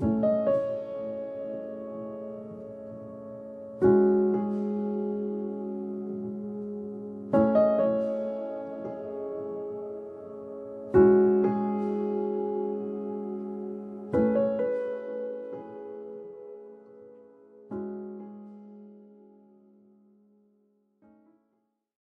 Bye.